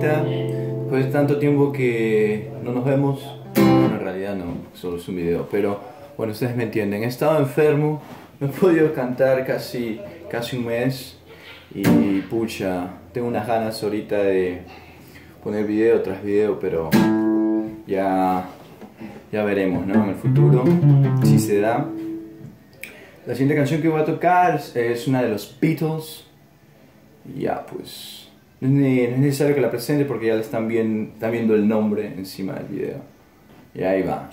después de tanto tiempo que no nos vemos, bueno, en realidad no, solo es un video, pero bueno, ustedes me entienden. He estado enfermo, no he podido cantar casi, casi un mes y pucha, tengo unas ganas ahorita de poner video tras video, pero ya, ya veremos, ¿no? En el futuro, si se da. La siguiente canción que voy a tocar es una de los Beatles. Ya, pues es necesario que la presente porque ya le están, bien, viendo el nombre encima del video. Y ahí va.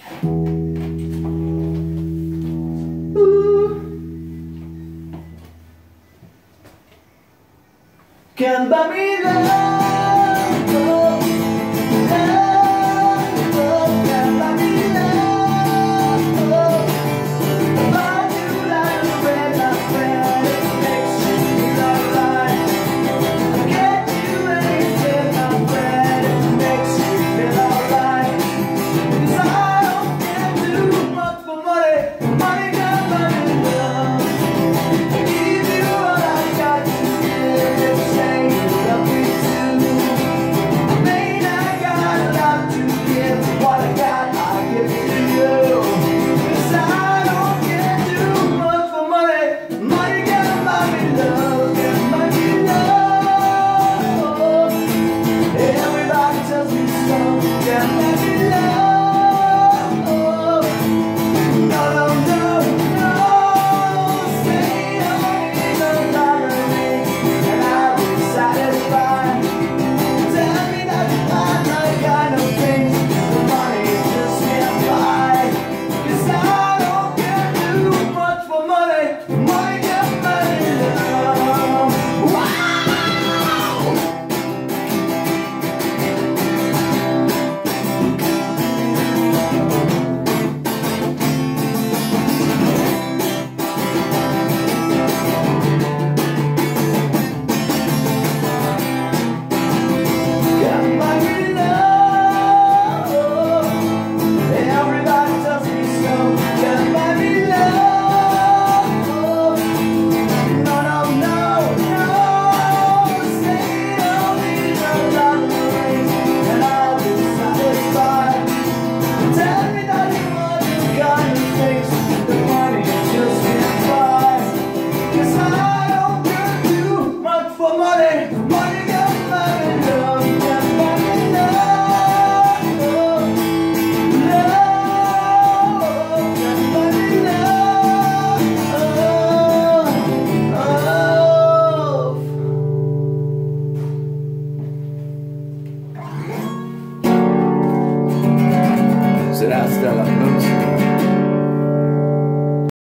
Será hasta la próxima.